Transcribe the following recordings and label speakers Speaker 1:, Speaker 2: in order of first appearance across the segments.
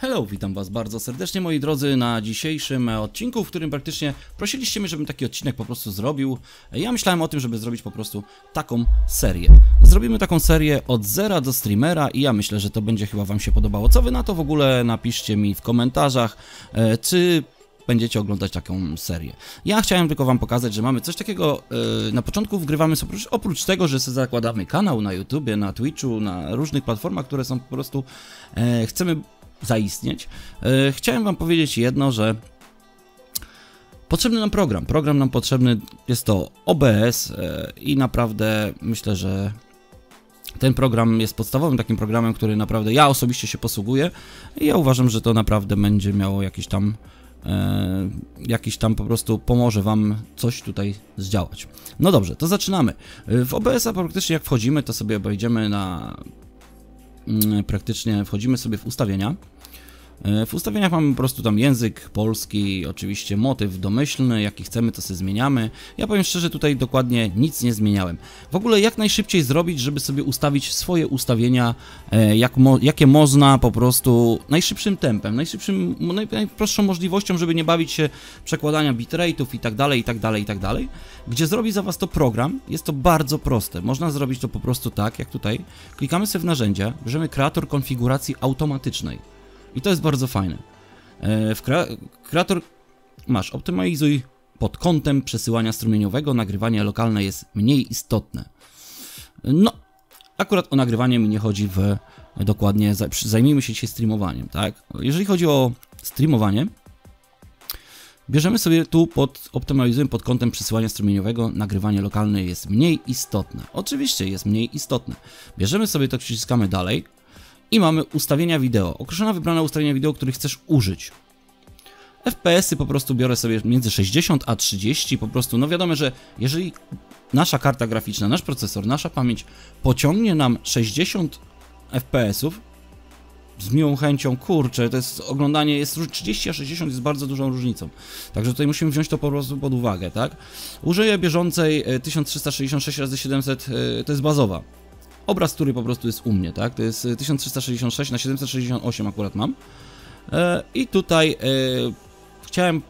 Speaker 1: Hello, witam Was bardzo serdecznie moi drodzy na dzisiejszym odcinku, w którym praktycznie prosiliście mnie, żebym taki odcinek po prostu zrobił. Ja myślałem o tym, żeby zrobić po prostu taką serię. Zrobimy taką serię od zera do streamera i ja myślę, że to będzie chyba Wam się podobało. Co Wy na to w ogóle napiszcie mi w komentarzach, e, czy będziecie oglądać taką serię. Ja chciałem tylko wam pokazać, że mamy coś takiego, yy, na początku wgrywamy sobie, oprócz, oprócz tego, że sobie zakładamy kanał na YouTubie, na Twitchu, na różnych platformach, które są po prostu, yy, chcemy zaistnieć. Yy, chciałem wam powiedzieć jedno, że potrzebny nam program. Program nam potrzebny, jest to OBS i naprawdę myślę, że ten program jest podstawowym takim programem, który naprawdę ja osobiście się posługuję i ja uważam, że to naprawdę będzie miało jakiś tam e, jakiś tam po prostu pomoże Wam coś tutaj zdziałać. No dobrze, to zaczynamy. W OBS-a praktycznie jak wchodzimy, to sobie wejdziemy na... Mm, praktycznie wchodzimy sobie w ustawienia. E, w ustawieniach mamy po prostu tam język polski, oczywiście motyw domyślny, jaki chcemy to sobie zmieniamy. Ja powiem szczerze, tutaj dokładnie nic nie zmieniałem. W ogóle jak najszybciej zrobić, żeby sobie ustawić swoje ustawienia, e, jak mo jakie można po prostu najszybszym tempem, najszybszym, naj najprostszą możliwością, żeby nie bawić się przekładania bitrate'ów i tak dalej, i tak dalej, i tak dalej. Gdzie zrobi za Was to program, jest to bardzo proste. Można zrobić to po prostu tak, jak tutaj. Klikamy sobie w narzędzia, bierzemy kreator konfiguracji automatycznej. I to jest bardzo fajne. E, w kreator masz optymalizuj pod kątem przesyłania strumieniowego, nagrywanie lokalne jest mniej istotne. No, akurat o nagrywanie mi nie chodzi w dokładnie, zajmijmy się dzisiaj streamowaniem, tak? Jeżeli chodzi o streamowanie, bierzemy sobie tu pod, optymalizujemy pod kątem przesyłania strumieniowego, nagrywanie lokalne jest mniej istotne. Oczywiście jest mniej istotne. Bierzemy sobie to, przyciskamy dalej, i mamy ustawienia wideo. Określona wybrana ustawienia wideo, których chcesz użyć. FPS-y po prostu biorę sobie między 60 a 30, po prostu, no wiadomo, że jeżeli nasza karta graficzna, nasz procesor, nasza pamięć pociągnie nam 60 FPS-ów, z miłą chęcią, kurczę, to jest oglądanie, jest 30 a 60 jest bardzo dużą różnicą. Także tutaj musimy wziąć to po prostu pod uwagę, tak? Użyję bieżącej 1366 x 700 to jest bazowa obraz, który po prostu jest u mnie, tak? To jest 1366 na 768 akurat mam. E, I tutaj e, chciałem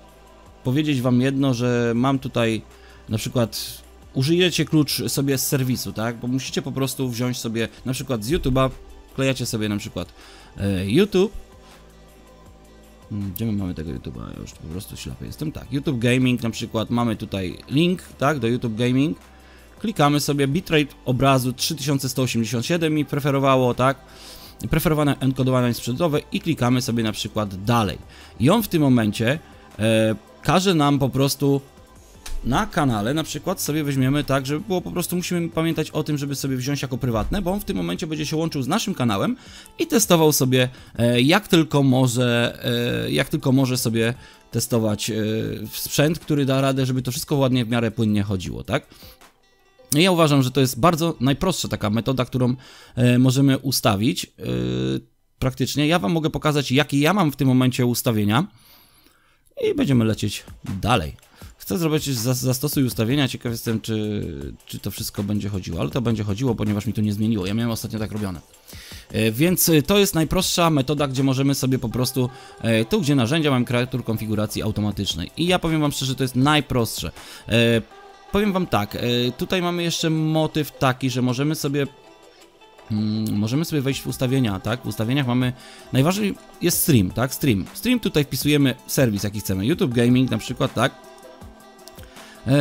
Speaker 1: powiedzieć Wam jedno, że mam tutaj na przykład użyjecie klucz sobie z serwisu, tak? Bo musicie po prostu wziąć sobie na przykład z YouTube'a, klejacie sobie na przykład e, YouTube. Hmm, gdzie my mamy tego YouTube'a? Ja już po prostu ślepy jestem. Tak, YouTube Gaming na przykład, mamy tutaj link, tak, do YouTube Gaming klikamy sobie bitrate obrazu 3187 mi preferowało, tak? Preferowane enkodowanie sprzętowe i klikamy sobie na przykład dalej. I on w tym momencie e, każe nam po prostu na kanale na przykład sobie weźmiemy tak, żeby było po prostu musimy pamiętać o tym, żeby sobie wziąć jako prywatne, bo on w tym momencie będzie się łączył z naszym kanałem i testował sobie e, jak tylko może, e, jak tylko może sobie testować e, sprzęt, który da radę, żeby to wszystko ładnie w miarę płynnie chodziło, tak? Ja uważam, że to jest bardzo najprostsza taka metoda, którą e, możemy ustawić e, praktycznie. Ja Wam mogę pokazać, jakie ja mam w tym momencie ustawienia i będziemy lecieć dalej. Chcę zrobić zastosuj ustawienia, ciekaw jestem, czy, czy to wszystko będzie chodziło, ale to będzie chodziło, ponieważ mi to nie zmieniło. Ja miałem ostatnio tak robione. E, więc to jest najprostsza metoda, gdzie możemy sobie po prostu, tu gdzie narzędzia, mam kreator konfiguracji automatycznej. I ja powiem Wam szczerze, to jest najprostsze. Powiem wam tak, e, tutaj mamy jeszcze motyw taki, że możemy sobie hmm, możemy sobie wejść w ustawienia, tak? W ustawieniach mamy, najważniejszy jest stream, tak? Stream. Stream tutaj wpisujemy serwis, jaki chcemy. YouTube Gaming na przykład, tak? E,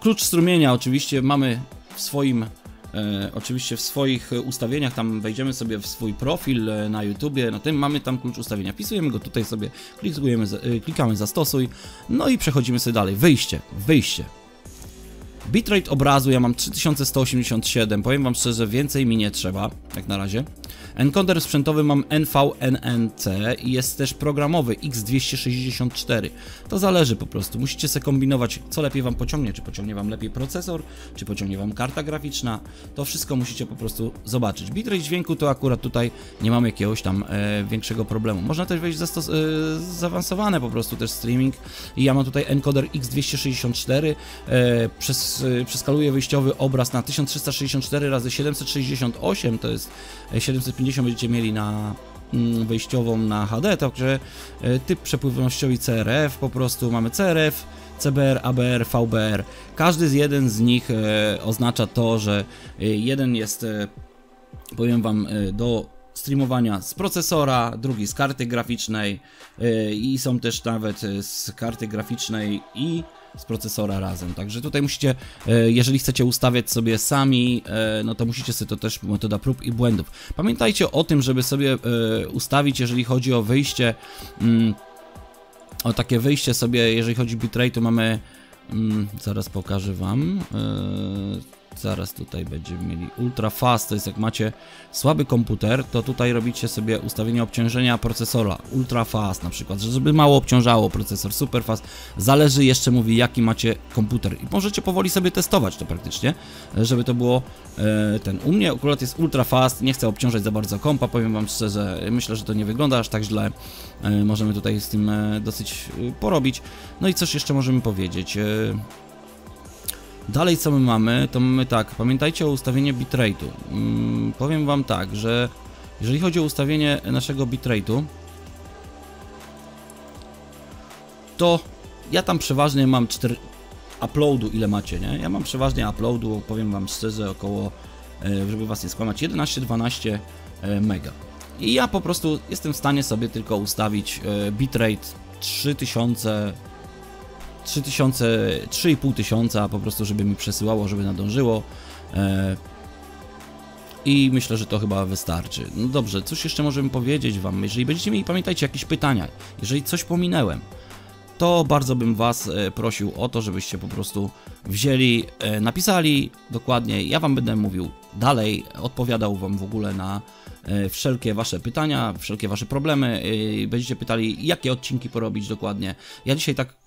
Speaker 1: klucz strumienia oczywiście mamy w swoim, e, oczywiście w swoich ustawieniach, tam wejdziemy sobie w swój profil na YouTubie, na tym mamy tam klucz ustawienia. Wpisujemy go tutaj sobie, klikujemy, klikamy zastosuj, no i przechodzimy sobie dalej. Wyjście, wyjście. Bitrate obrazu ja mam 3187, powiem wam szczerze, więcej mi nie trzeba, jak na razie. Encoder sprzętowy mam NVNNC i jest też programowy X264. To zależy po prostu, musicie sobie kombinować, co lepiej wam pociągnie, czy pociągnie wam lepiej procesor, czy pociągnie wam karta graficzna. To wszystko musicie po prostu zobaczyć. Bitrate dźwięku to akurat tutaj nie mam jakiegoś tam e, większego problemu. Można też wejść za e, zaawansowane po prostu też streaming i ja mam tutaj encoder X264, e, przez, e, przeskaluję wyjściowy obraz na 1364 razy 768, to jest 750 e, będziecie mieli na mm, wyjściową na HD, także e, typ przepływnościowy CRF, po prostu mamy CRF, CBR, ABR, VBR. Każdy z jeden z nich e, oznacza to, że e, jeden jest, powiem Wam, do streamowania z procesora, drugi z karty graficznej e, i są też nawet e, z karty graficznej i z procesora razem. Także tutaj musicie, e, jeżeli chcecie ustawiać sobie sami, no to musicie sobie to też metoda prób i błędów. Pamiętajcie o tym, żeby sobie ustawić, jeżeli chodzi o wyjście, mm, o takie wyjście sobie, jeżeli chodzi o bitrate, to mamy, mm, zaraz pokażę Wam, zaraz tutaj będziemy mieli ultra fast, to jest jak macie słaby komputer, to tutaj robicie sobie ustawienie obciążenia procesora, ultra fast na przykład, żeby mało obciążało procesor, super fast, zależy jeszcze mówi jaki macie komputer. I możecie powoli sobie testować to praktycznie, żeby to było e, ten, u mnie akurat jest ultra fast, nie chcę obciążać za bardzo kompa, powiem wam szczerze, myślę, że to nie wygląda aż tak źle, e, możemy tutaj z tym e, dosyć e, porobić, no i coś jeszcze możemy powiedzieć, e, Dalej co my mamy, to mamy tak, pamiętajcie o ustawieniu bitrate'u. Mm, powiem wam tak, że jeżeli chodzi o ustawienie naszego bitrate'u, to ja tam przeważnie mam 4 uploadu, ile macie, nie? Ja mam przeważnie uploadu, powiem wam szczerze, około, e, żeby was nie skłamać, 11-12 e, mega. I ja po prostu jestem w stanie sobie tylko ustawić e, bitrate 3000 3000, 3,5 tysiąca po prostu, żeby mi przesyłało, żeby nadążyło. E, I myślę, że to chyba wystarczy. No dobrze, coś jeszcze możemy powiedzieć Wam. Jeżeli będziecie mieli, pamiętajcie, jakieś pytania, jeżeli coś pominęłem, to bardzo bym Was e, prosił o to, żebyście po prostu wzięli, e, napisali dokładnie. Ja Wam będę mówił dalej, odpowiadał Wam w ogóle na wszelkie Wasze pytania, wszelkie Wasze problemy. Będziecie pytali, jakie odcinki porobić dokładnie. Ja dzisiaj tak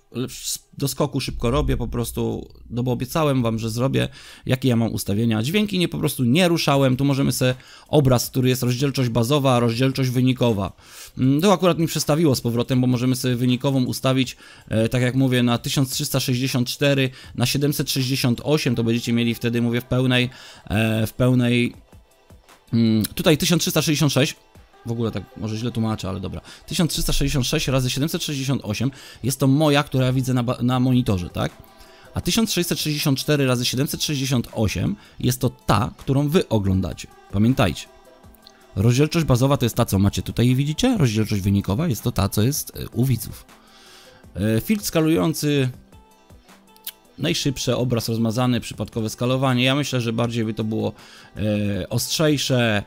Speaker 1: do skoku szybko robię, po prostu, no bo obiecałem wam, że zrobię, jakie ja mam ustawienia. Dźwięki nie po prostu nie ruszałem, tu możemy sobie obraz, który jest rozdzielczość bazowa, rozdzielczość wynikowa. Mm, To akurat mi przestawiło z powrotem, bo możemy sobie wynikową ustawić, e, tak jak mówię, na 1364, na 768, to będziecie mieli wtedy, mówię, w pełnej, e, w pełnej, mm, tutaj 1366, w ogóle tak może źle tłumaczę, ale dobra. 1366 razy 768 jest to moja, która widzę na, na monitorze, tak? A 1664 razy 768 jest to ta, którą wy oglądacie. Pamiętajcie. Rozdzielczość bazowa to jest ta, co macie tutaj, widzicie? Rozdzielczość wynikowa jest to ta, co jest e, u widzów. E, Filtr skalujący najszybsze, obraz rozmazany, przypadkowe skalowanie. Ja myślę, że bardziej by to było e, ostrzejsze,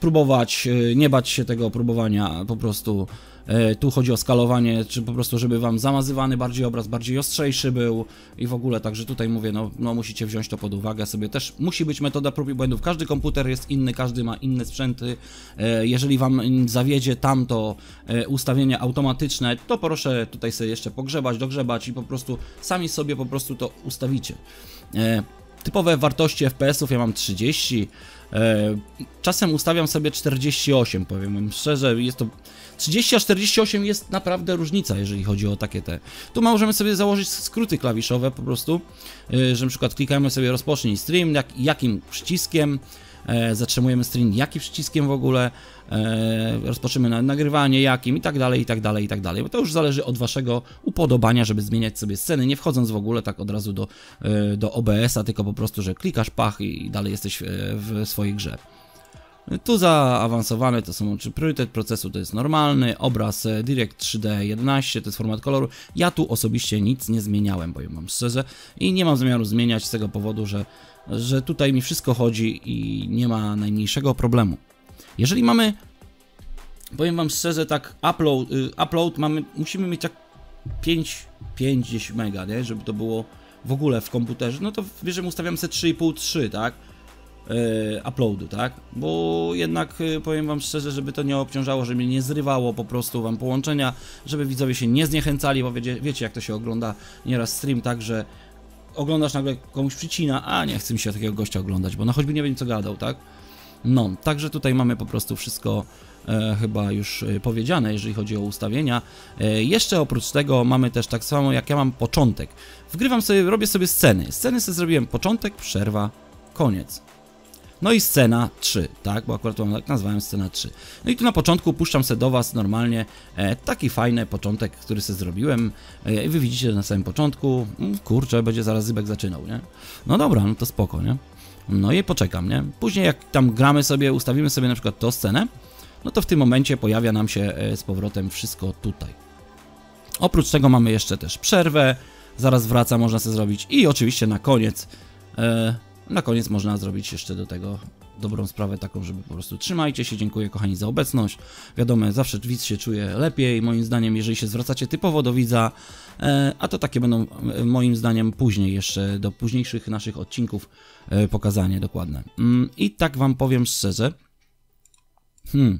Speaker 1: próbować, e, nie bać się tego próbowania, po prostu e, tu chodzi o skalowanie, czy po prostu, żeby wam zamazywany bardziej obraz, bardziej ostrzejszy był i w ogóle, także tutaj mówię, no, no musicie wziąć to pod uwagę sobie, też musi być metoda prób i błędów, każdy komputer jest inny, każdy ma inne sprzęty, e, jeżeli wam zawiedzie tamto e, ustawienia automatyczne, to proszę tutaj sobie jeszcze pogrzebać, dogrzebać i po prostu sami sobie po prostu to ustawicie. Typowe wartości FPS-ów ja mam 30. E, czasem ustawiam sobie 48, powiem wam szczerze. Jest to 30 a 48 jest naprawdę różnica, jeżeli chodzi o takie te. Tu możemy sobie założyć skróty klawiszowe po prostu, e, że na przykład klikamy sobie rozpocznij stream, jak, jakim przyciskiem, zatrzymujemy stream, jakim przyciskiem w ogóle, e, rozpoczynamy na, nagrywanie jakim i tak dalej, i tak dalej, i tak dalej. Bo to już zależy od waszego upodobania, żeby zmieniać sobie sceny, nie wchodząc w ogóle tak od razu do, e, do OBS-a, tylko po prostu, że klikasz pach i dalej jesteś e, w swojej grze. Tu zaawansowane to są, czy priorytet procesu to jest normalny, obraz e, Direct 3D 11 to jest format koloru. Ja tu osobiście nic nie zmieniałem, powiem wam szczerze, i nie mam zamiaru zmieniać z tego powodu, że, że tutaj mi wszystko chodzi i nie ma najmniejszego problemu. Jeżeli mamy, powiem wam szczerze, tak upload, y, upload mamy, musimy mieć tak 5, 5 gdzieś mega, nie? żeby to było w ogóle w komputerze, no to bierzemy, ustawiam sobie 3,5, 3, tak? E, uploadu, tak? Bo jednak e, powiem wam szczerze, żeby to nie obciążało, żeby nie zrywało po prostu wam połączenia, żeby widzowie się nie zniechęcali, bo wiecie, wiecie jak to się ogląda nieraz stream, tak, że oglądasz nagle komuś przycina, a nie chcę mi się takiego gościa oglądać, bo no choćby nie wiem co gadał, tak? No, także tutaj mamy po prostu wszystko e, chyba już e, powiedziane, jeżeli chodzi o ustawienia. E, jeszcze oprócz tego mamy też tak samo jak ja mam początek. Wgrywam sobie, robię sobie sceny. Sceny sobie zrobiłem początek, przerwa, koniec. No i scena 3, tak, bo akurat tak nazwałem scena 3. No i tu na początku puszczam se do Was normalnie e, taki fajny początek, który sobie zrobiłem. E, wy widzicie na samym początku, mm, kurczę, będzie zaraz Zybek zaczynał, nie? No dobra, no to spoko, nie? No i poczekam, nie? Później jak tam gramy sobie, ustawimy sobie na przykład tą scenę, no to w tym momencie pojawia nam się e, z powrotem wszystko tutaj. Oprócz tego mamy jeszcze też przerwę, zaraz wraca, można sobie zrobić i oczywiście na koniec, na koniec można zrobić jeszcze do tego dobrą sprawę taką, żeby po prostu trzymajcie się, dziękuję kochani za obecność. Wiadomo, zawsze widz się czuje lepiej, moim zdaniem, jeżeli się zwracacie typowo do widza, e, a to takie będą e, moim zdaniem później jeszcze, do późniejszych naszych odcinków e, pokazanie dokładne. Mm, I tak wam powiem szczerze, hmm,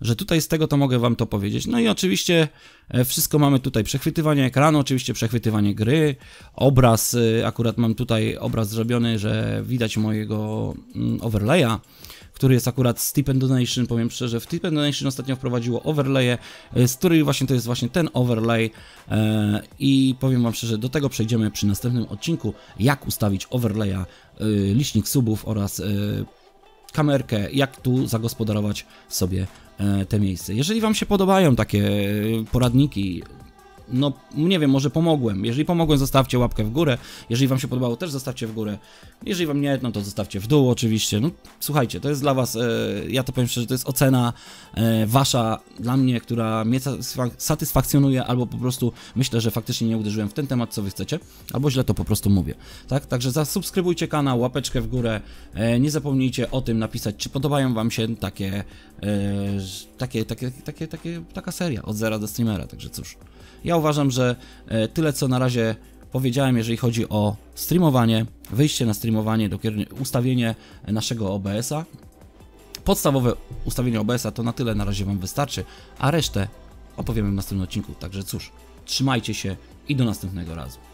Speaker 1: że tutaj z tego to mogę wam to powiedzieć. No i oczywiście e, wszystko mamy tutaj, przechwytywanie ekranu, oczywiście przechwytywanie gry, obraz, e, akurat mam tutaj obraz zrobiony, że widać mojego mm, overlaya, który jest akurat z Tip Donation, powiem szczerze, w Tip Donation ostatnio wprowadziło overlaye, z których właśnie to jest właśnie ten overlay i powiem wam szczerze, do tego przejdziemy przy następnym odcinku, jak ustawić overlaya, licznik subów oraz kamerkę, jak tu zagospodarować sobie e, te miejsce. Jeżeli Wam się podobają takie poradniki no nie wiem, może pomogłem. Jeżeli pomogłem, zostawcie łapkę w górę. Jeżeli wam się podobało, też zostawcie w górę. Jeżeli wam nie, no to zostawcie w dół oczywiście. No słuchajcie, to jest dla was, e, ja to powiem szczerze, to jest ocena e, wasza dla mnie, która mnie satysfakcjonuje, albo po prostu myślę, że faktycznie nie uderzyłem w ten temat, co wy chcecie, albo źle to po prostu mówię. Tak? Także zasubskrybujcie kanał, łapeczkę w górę. E, nie zapomnijcie o tym napisać, czy podobają wam się takie, e, takie, takie, takie, takie, taka seria od zera do streamera. Także cóż. Ja uważam, że e, tyle co na razie powiedziałem, jeżeli chodzi o streamowanie, wyjście na streamowanie, ustawienie naszego OBS-a. Podstawowe ustawienie OBS-a to na tyle na razie Wam wystarczy, a resztę opowiemy w następnym odcinku. Także cóż, trzymajcie się i do następnego razu.